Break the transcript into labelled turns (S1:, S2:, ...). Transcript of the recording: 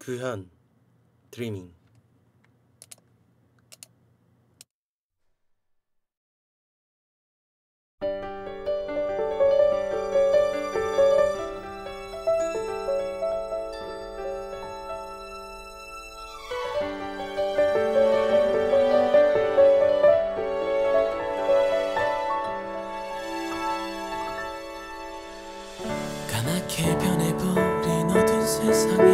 S1: 규현 드리밍.
S2: 가맣게 변해버린 어두운 세상